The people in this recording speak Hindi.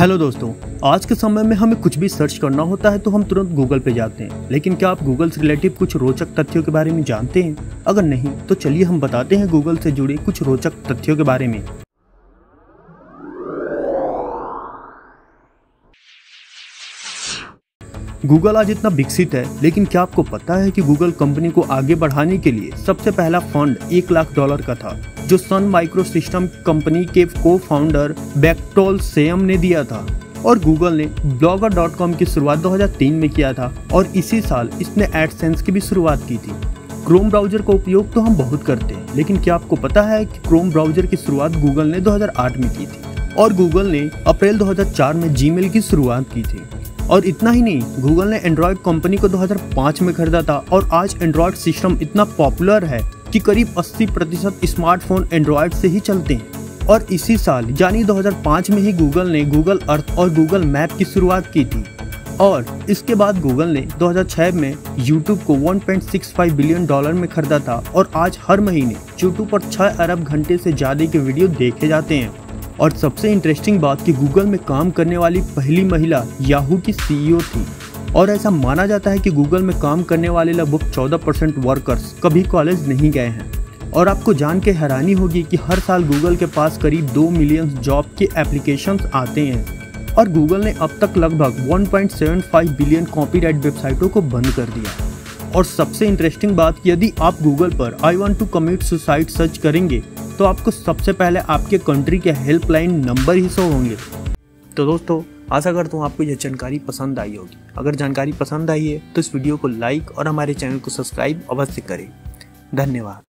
हेलो दोस्तों, आज के समय में हमें कुछ भी सर्च करना होता है तो हम तुरंत गूगल पे जाते हैं। लेकिन क्या आप गूगल से रिलेटिव कुछ रोचक तथ्यों के बारे में जानते हैं? अगर नहीं तो चलिए हम बताते हैं गूगल से जुड़े कुछ रोचक तथ्यों के बारे में। गूगल आज इतना विकसित है, लेकिन क्या आपको पता है कि गूगल कंपनी को आगे बढ़ाने के लिए सबसे पहला फंड एक लाख डॉलर का था, जो सन माइक्रो सिस्टम कंपनी के को फाउंडर बैक्टोल सेम ने दिया था। और गूगल ने ब्लॉगर डॉट कॉम की शुरुआत 2003 में किया था, और इसी साल इसने एडसेंस की भी शुरुआत की थी। क्रोम ब्राउज़र का उपयोग तो हम बहुत करते हैं, लेकिन क्या आपको पता है कि क्रोम ब्राउज़र की शुरुआत गूगल ने 2008 में की थी? और गूगल ने अप्रैल 2004 में जीमेल की शुरुआत की थी। और इतना ही नहीं गूगल ने एंड्रॉयड कंपनी को 2005 में खरीदा था और आज एंड्रॉयड सिस्टम इतना पॉपुलर है कि करीब 80 प्रतिशत स्मार्टफ़ोन एंड्रॉयड से ही चलते हैं। और इसी साल, यानी 2005 में ही गूगल ने गूगल अर्थ और गूगल मैप की शुरुआत की थी। और इसके बाद गूगल ने 2006 में YouTube को 1.65 बिलियन डॉलर में खरीदा था और आज हर महीने YouTube पर 6 अरब घंटे से ज़्यादा के वीडियो देखे जाते हैं। और सबसे इंटरेस्टिंग बात कि गूगल में काम करने वाली पहली महिला याहू की सीईओ थी। और ऐसा माना जाता है कि गूगल में काम करने वाले लगभग 14 परसेंट वर्कर्स कभी कॉलेज नहीं गए हैं। और आपको जान के हैरानी होगी कि हर साल गूगल के पास करीब दो मिलियन जॉब के एप्लीकेशंस आते हैं। और गूगल ने अब तक लगभग 1.75 बिलियन कॉपीराइट वेबसाइटों को बंद कर दिया। और सबसे इंटरेस्टिंग बात यदि आप गूगल पर I want to commit suicide search करेंगे तो आपको सबसे पहले आपके कंट्री के हेल्पलाइन नंबर ही शो होंगे। तो दोस्तों, आशा करता हूँ आपको यह जानकारी पसंद आई होगी। अगर जानकारी पसंद आई है तो इस वीडियो को लाइक और हमारे चैनल को सब्सक्राइब अवश्य करें। धन्यवाद।